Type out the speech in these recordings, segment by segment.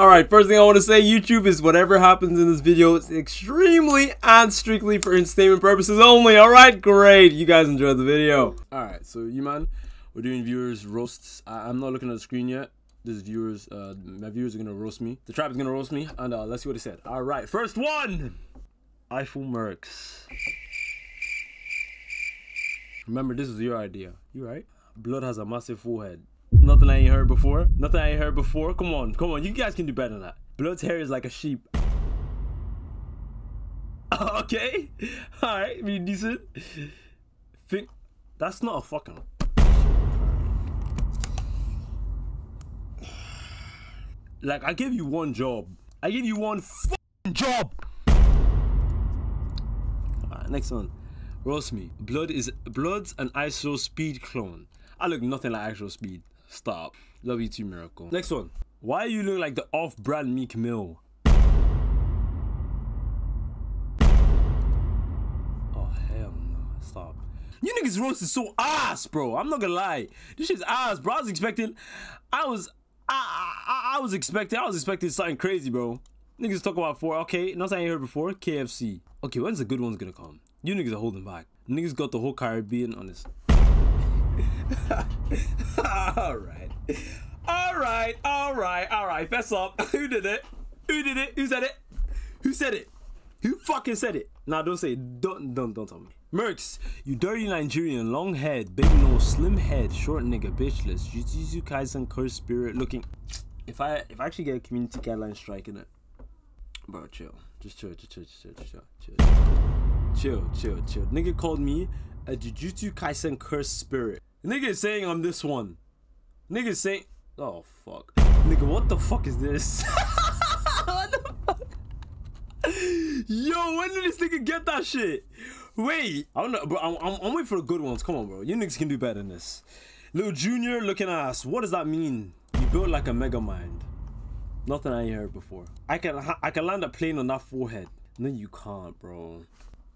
Alright, first thing I want to say, YouTube is whatever happens in this video is extremely and strictly for entertainment purposes only. Alright, great. You guys enjoyed the video. Alright, so you man, we're doing viewers roasts. I am not looking at the screen yet. This is viewers, uh, my viewers are gonna roast me. The trap is gonna roast me, and uh, let's see what he said. Alright, first one! Eiffel Mircs. Remember, this is your idea. You right? Blood has a massive forehead. Nothing I ain't heard before. Nothing I ain't heard before. Come on, come on. You guys can do better than that. Blood's hair is like a sheep. okay. Alright, I mean decent. Think that's not a fucking Like I gave you one job. I gave you one job. Alright, next one. Roast me. Blood is Blood's an IShowSpeed clone. I look nothing like actual speed. Stop. Love you too, Miracle. Next one. Why you look like the off-brand Meek Mill? Oh, hell no. Stop. You niggas roast is so ass, bro. I'm not gonna lie. This shit's ass, bro. I was expecting... I was... I, I, I was expecting... I was expecting something crazy, bro. Niggas talk about four. Okay, nothing I ain't heard before. KFC. Okay, when's the good one's gonna come? You niggas are holding back. Niggas got the whole Caribbean on this. all right. All right. All right. All right. Fess up. Who did it? Who did it? Who said it? Who said it? Who fucking said it? Nah, don't say it. Don't, don't, don't tell me. Mircs, you dirty Nigerian, long head, big nose, slim head, short nigga, bitchless, Jujutsu Kaisen curse spirit looking. If I if I actually get a community guideline strike in it, bro, chill. Just chill, just chill, just chill, just chill, chill, chill, chill, chill. Nigga called me a Jujutsu Kaisen cursed spirit. Nigga is saying I'm this one. Nigga is saying, oh fuck, nigga, what the fuck is this? Yo, when did this nigga get that shit? Wait, I don't know, bro. I'm, I'm, I'm waiting for the good ones. Come on, bro. You niggas can do better than this. Little Junior looking ass. What does that mean? You built like a Megamind. Nothing I ain't heard before. I can I can land a plane on that forehead. No, you can't, bro.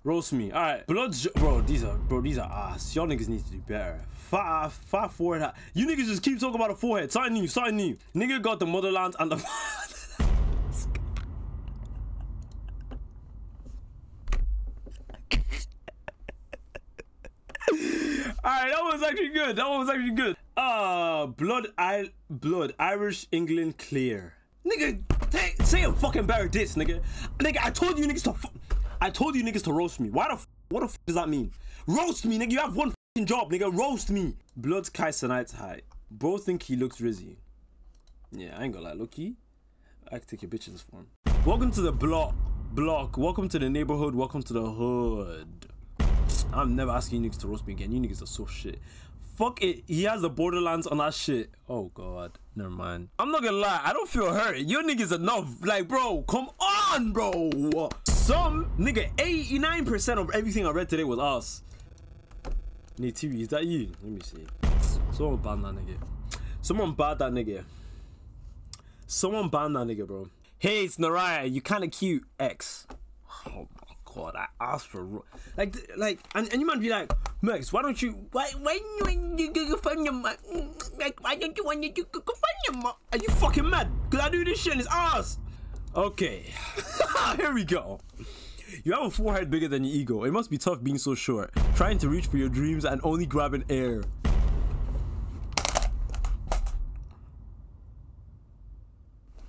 Roast me. Alright. Blood bro, these are bro, these are ass. Y'all niggas need to do better. Five five forehead. You niggas just keep talking about a forehead. Something new, something new. Nigga got the motherland and the Alright, that was actually good. That one was actually good. Uh blood I blood Irish England clear. Nigga, say a fucking better diss, nigga. Nigga, I told you niggas to I told you niggas to roast me. Why the f what the f does that mean? Roast me, nigga. You have one job, nigga. Roast me. Blood's Kaisenite high. Bro think he looks rizzy. Yeah, I ain't gonna lie. Look-key. I can take your bitches for him. Welcome to the block. Block. Welcome to the neighborhood. Welcome to the hood. I'm never asking you niggas to roast me again. You niggas are so shit. Fuck it. He has the Borderlands on that shit. Oh, God. Never mind. I'm not gonna lie. I don't feel hurt. You niggas enough. Like, bro, come on, bro. Some nigga, 89% of everything I read today was us. Need TV, is that you? Let me see. Someone ban that nigga. Someone ban that nigga. Someone ban that nigga, bro. Hey, it's Naraya. You kind of cute, X. Oh my god, I asked for like, like, and, and you might be like, Max, why don't you, why, why when you go find your mom? Like, why don't you want to go find your mom? Are you fucking mad? Cause I do this shit in his ass. Okay, here we go. You have a forehead bigger than your ego. It must be tough being so short, trying to reach for your dreams and only grabbing air.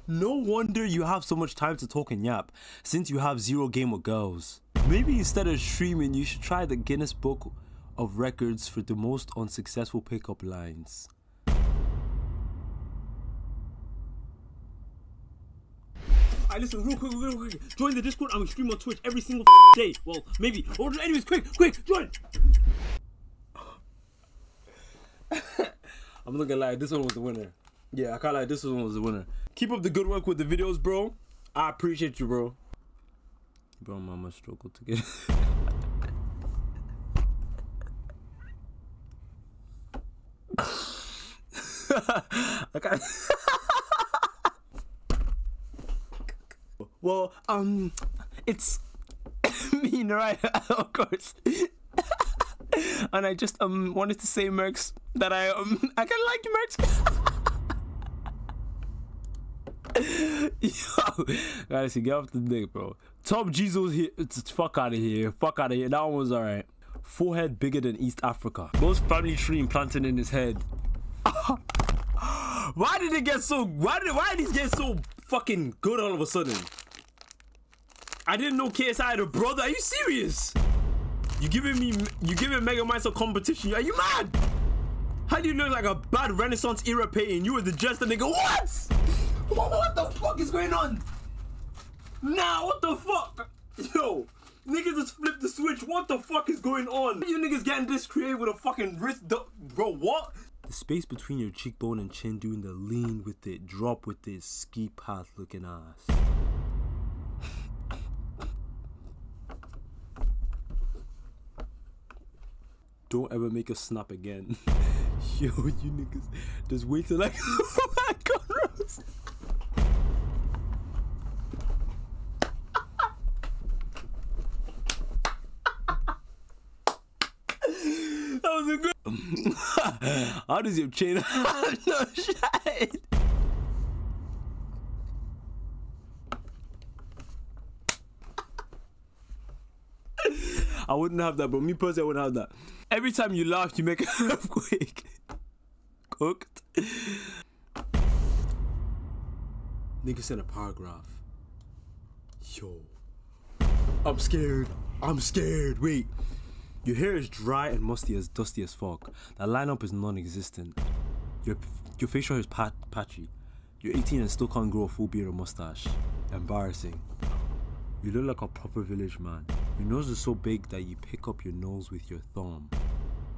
No wonder you have so much time to talk and yap, since you have zero game with girls. Maybe instead of streaming, you should try the Guinness Book of Records for the most unsuccessful pickup lines. Alright, listen, real quick, real quick. Join the Discord. I'm stream on Twitch every single day. Well, maybe. Oh, or anyways, quick, quick, join. I'm looking gonna this one was the winner. Yeah, I can't lie, this one was the winner. Keep up the good work with the videos, bro. I appreciate you, bro. Bro, mama struggle to get. I can't. Well, um, it's me, right? of course. and I just um wanted to say, Mircs, that I um I kind of like you, Mircs. Yo, guys, get off the dick, bro. Tom Jesus here. It's, fuck out of here. Fuck out of here. That one was alright. Forehead bigger than East Africa. Most family tree implanted in his head. why did it get so? Why did why did he get so fucking good all of a sudden? I didn't know KSI had a brother. Are you serious? You giving me you giving Mega Man some competition? Are you mad? How do you look like a bad Renaissance era painting? You were the jester nigga. What? What the fuck is going on? Nah, what the fuck? Yo, niggas just flipped the switch. What the fuck is going on? You niggas getting this creative with a fucking wrist, bro? What? The space between your cheekbone and chin doing the lean with it, drop with it, ski path looking ass. Don't ever make a snap again. Yo, you niggas, just wait till like, oh my god, Rose. that was a good. How does your chain no shine? I wouldn't have that, but me personally, I wouldn't have that. Every time you laugh, you make an earthquake. Cooked. Nigga sent a paragraph. Yo. I'm scared. I'm scared. Wait. Your hair is dry and musty as dusty as fuck. That lineup is non-existent. Your your facial hair is pat patchy. You're 18 and still can't grow a full beard or mustache. Embarrassing. You look like a proper village man. Your nose is so big that you pick up your nose with your thumb.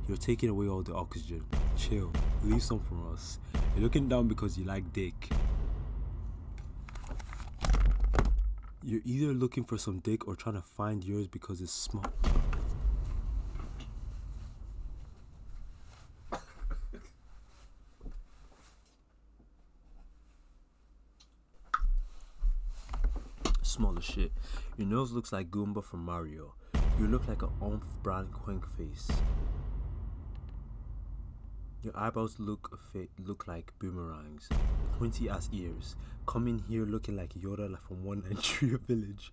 You're taking away all the oxygen. Chill. Leave some for us. You're looking down because you like dick. You're either looking for some dick or trying to find yours because it's small as shit. Your nose looks like Goomba from Mario. You look like a Oomph brand quink face. Your eyebrows look look like boomerangs, pointy ass ears. Come in here looking like Yoda from one and entry village.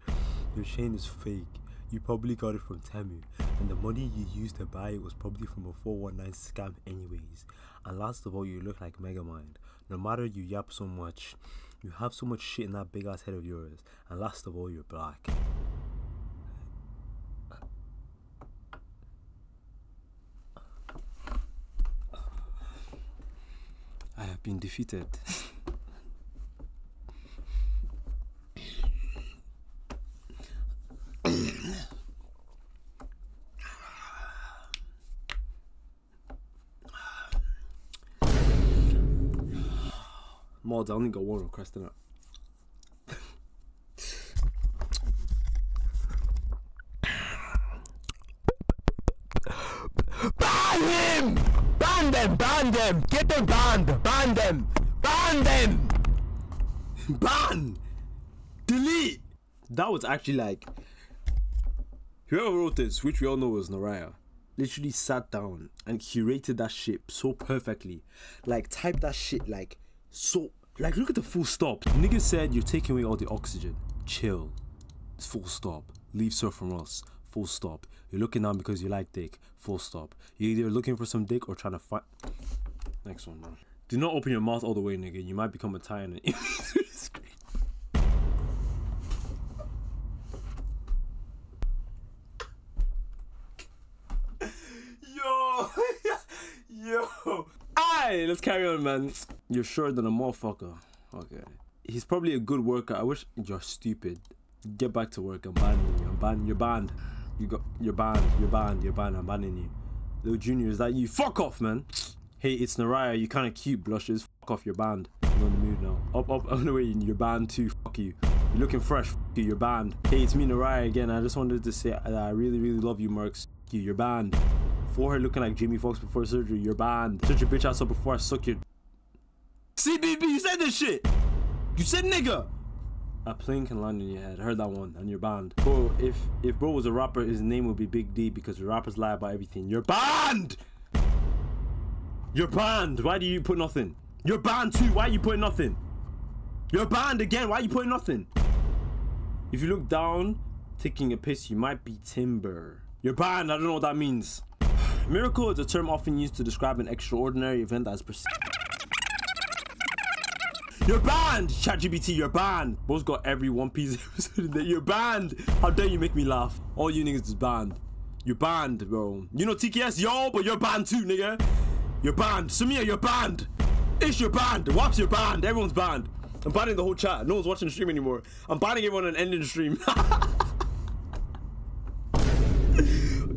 Your chain is fake. You probably got it from Temu, and the money you used to buy it was probably from a 419 scam anyways. And last of all, you look like Megamind. No matter you yap so much, you have so much shit in that big ass head of yours, and last of all, you're black. I have been defeated. I only got one request in it. ban him! Ban them! Ban them! Get them banned! Ban them! Ban them! Ban! Delete! That was actually like whoever wrote this, which we all know was Naraya, literally sat down and curated that shit so perfectly. Like typed that shit like so like, look at the full stop. Nigga said you're taking away all the oxygen. Chill. It's full stop. Leave sir from us. Full stop. You're looking down because you like dick. Full stop. You're either looking for some dick or trying to find. Next one, man. Do not open your mouth all the way, nigga. You might become a tyrant. Yo, yo. Alright, let's carry on, man. You're shorter than a motherfucker. Okay. He's probably a good worker. I wish you're stupid. Get back to work. I'm banning you. I'm banning. You're banned. You got. You're banned. You're banned. You're banned. I'm banning you. Little Junior, is that you? Fuck off, man. Hey, it's Naraya. You kind of cute, blushes. Fuck off. You're banned. I'm on the mood now. Up, up. On the way. You're banned too. Fuck you. You're looking fresh. Fuck you. You're banned. Hey, it's me, Naraya again. I just wanted to say that I really, really love you, Mircs. You. You're banned forehead looking like Jamie Foxx before surgery. You're banned. Such your bitch ass up before I suck your. CBB, you said this shit. You said nigga. A plane can land in your head. I heard that one, and you're banned. Bro, if if bro was a rapper, his name would be Big D because rappers lie about everything. You're banned. You're banned. Why do you put nothing? You're banned too. Why are you putting nothing? You're banned again. Why are you putting nothing? If you look down, taking a piss, you might be timber. You're banned. I don't know what that means. Miracle is a term often used to describe an extraordinary event that is perceived. You're banned! ChatGPT, you're banned. Both got every One Piece episode in there. You're banned! How dare you make me laugh? All you niggas is banned. You're banned, bro. You know TKS, yo, but you're banned too, nigga. You're banned. Samia, you're banned. Ish, you're banned. Waps, you're banned. Everyone's banned. I'm banning the whole chat. No one's watching the stream anymore. I'm banning everyone and ending the stream. Fuck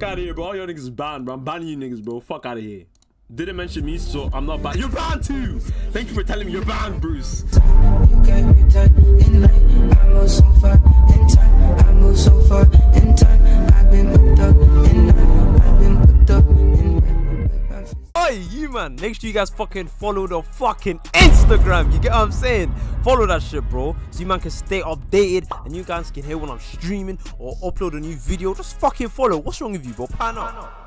out of here, bro. All your niggas is banned, bro. I'm banning you niggas, bro. Fuck out of here. Didn't mention me, so I'm not banned. You're banned too. Thank you for telling me you're banned, Bruce. Oi, you man, make sure you guys fucking follow the fucking Instagram. You get what I'm saying? Follow that shit, bro. So you man can stay updated and you guys can hear when I'm streaming or upload a new video. Just fucking follow. What's wrong with you, bro? Pan up.